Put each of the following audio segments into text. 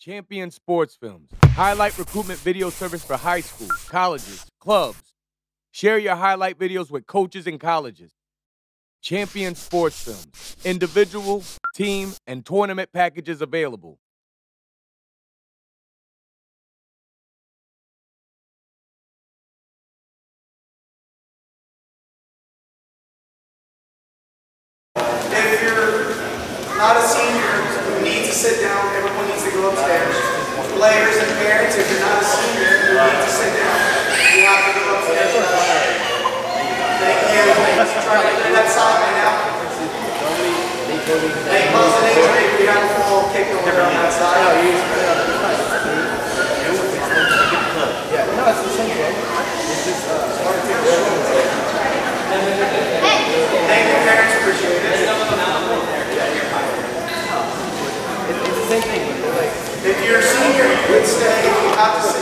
Champions Sports Films, highlight recruitment video service for high schools, colleges, clubs. Share your highlight videos with coaches and colleges. Champions Sports Films, individual, team, and tournament packages available. If you're not a senior, you need to sit down. Everyone needs to go upstairs. Players and parents, if you're not a senior, you need to sit down. You have to go upstairs. Thank you. Try to clear that side now. Hey, cause an injury, we have a ball kicked over on that side. Thank you, parents, appreciate it. If you're a senior, you could stay. You have to sit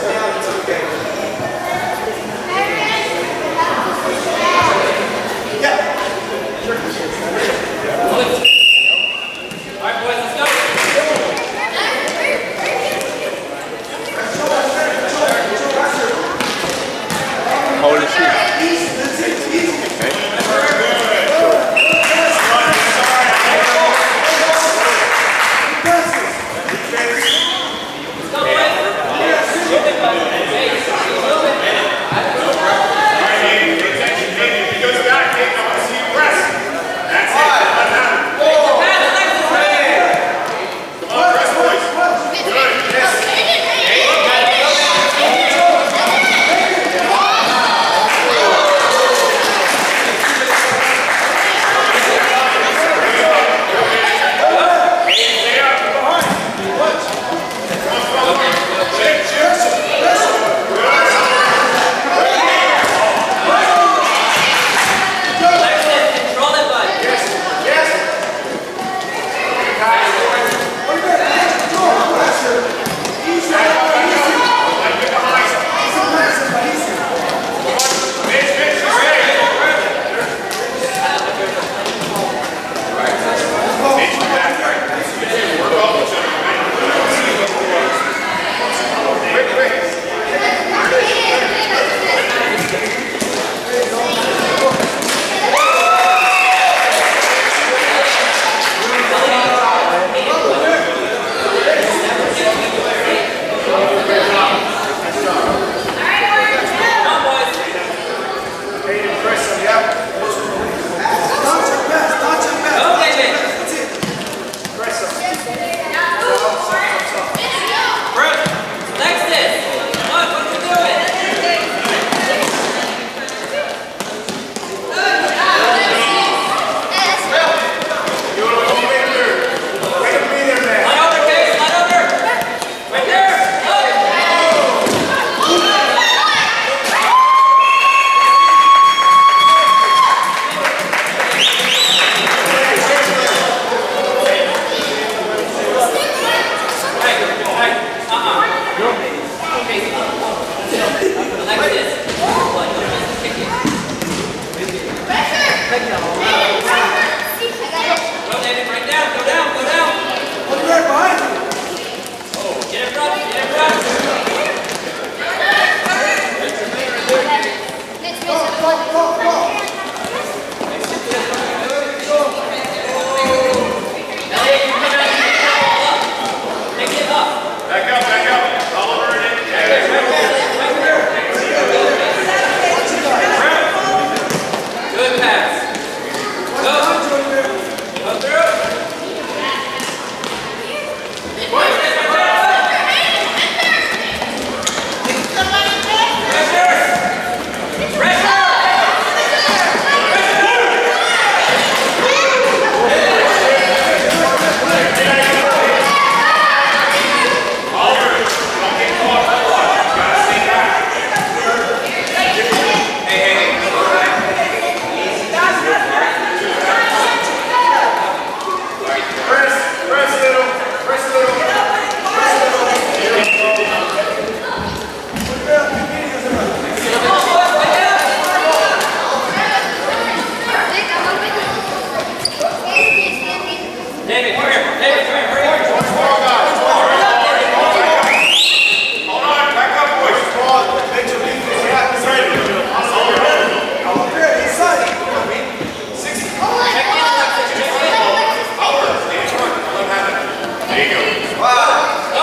Wow.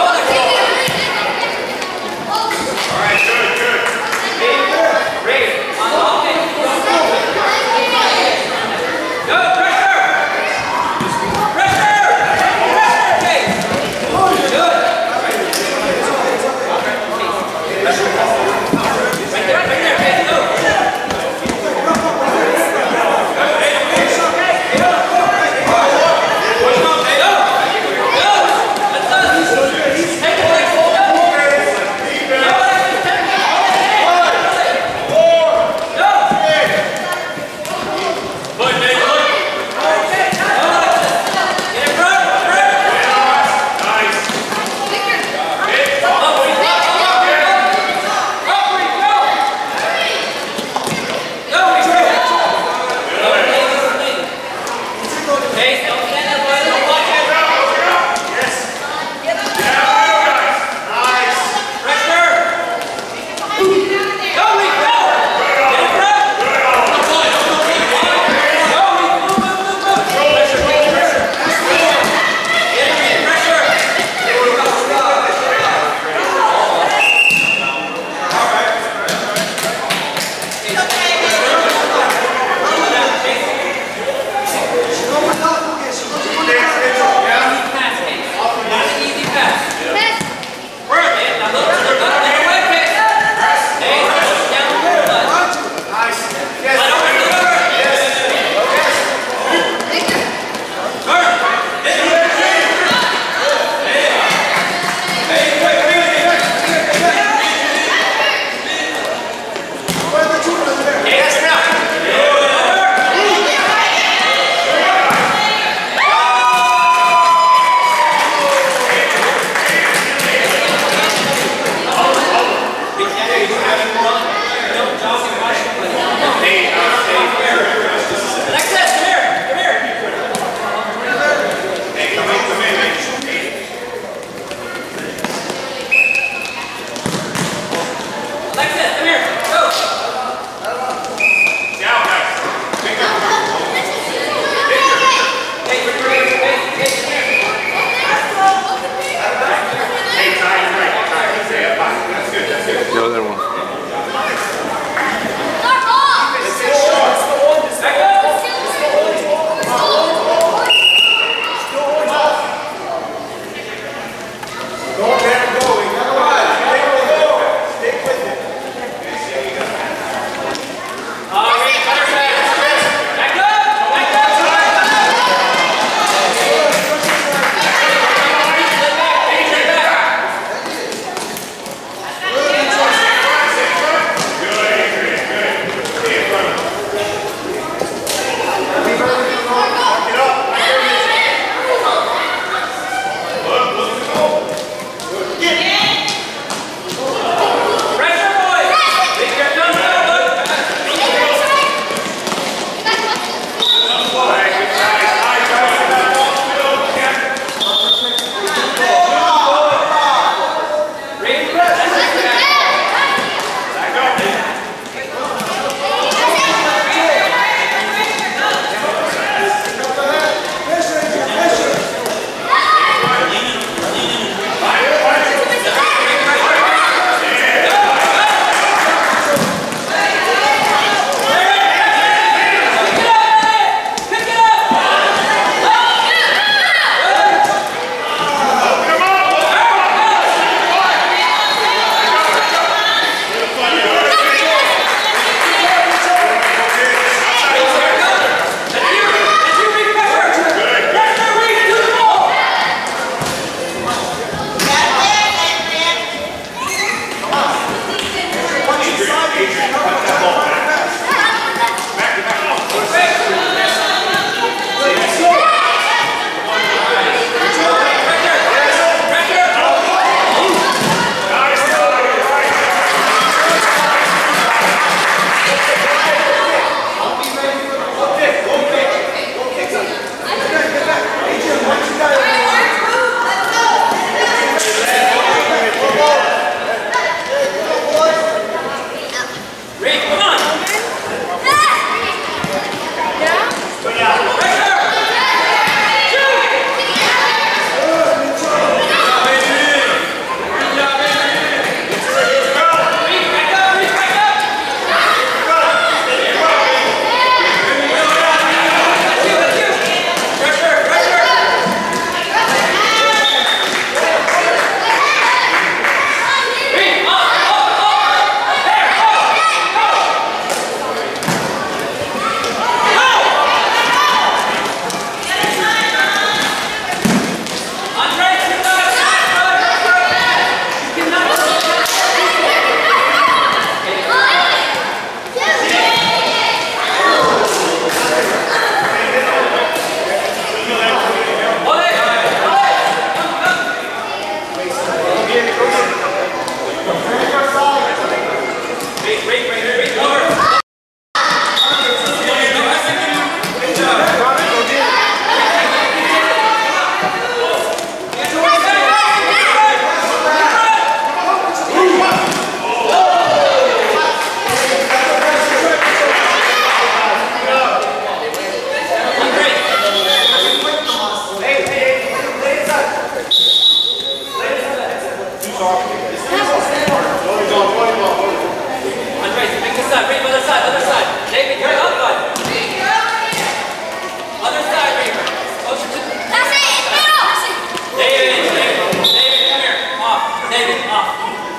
All right, good.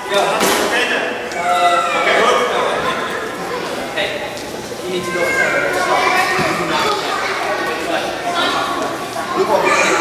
Go. Uh, okay. Hey, you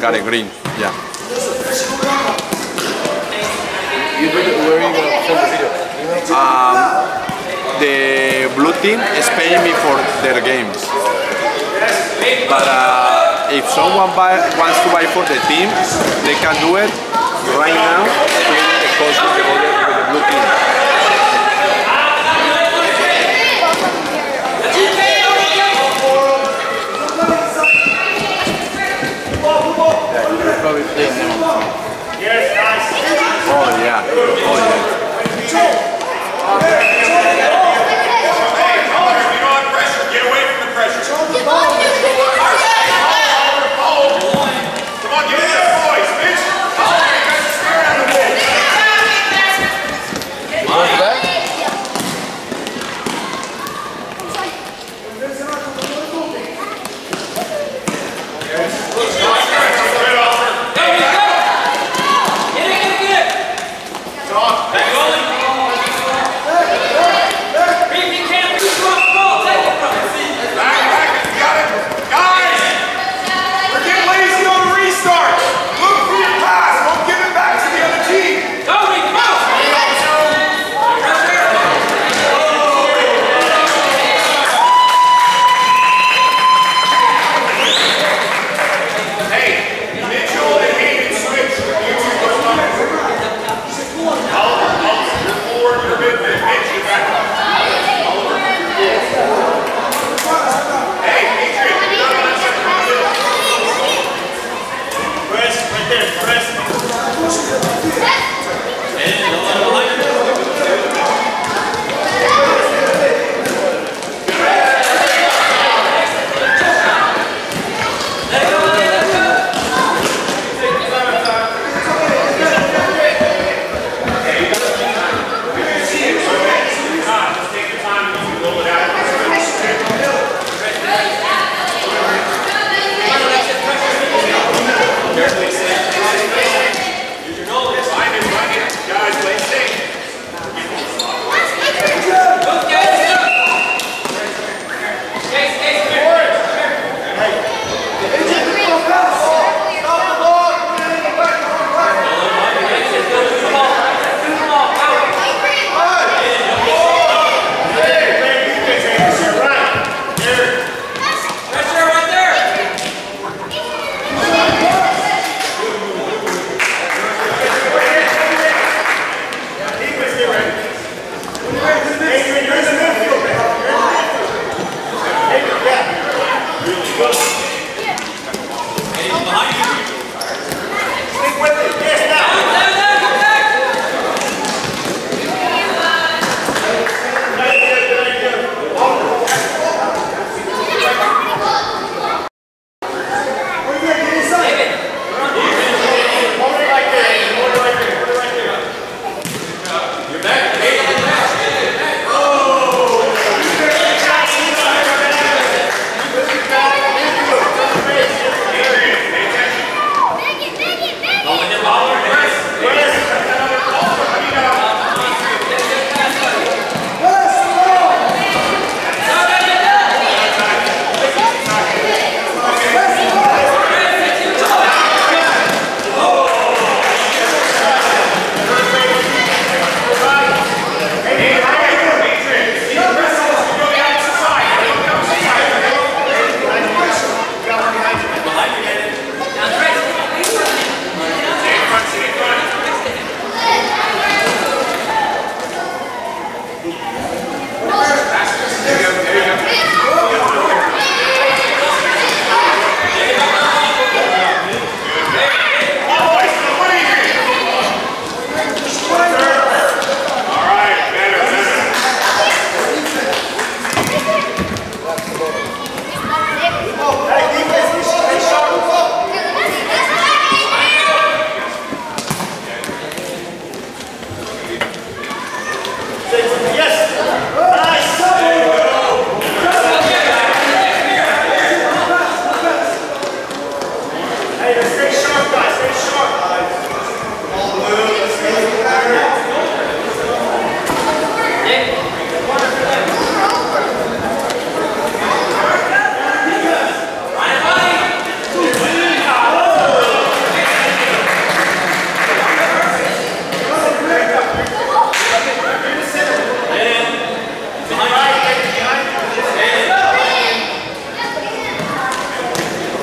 Got green, yeah. You where you gonna film the video? the blue team is paying me for their games. But uh, if someone buy, wants to buy for the team, they can do it right now. The cost with the, other- with the blue team.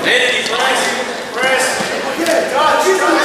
Let the press. Yeah, God,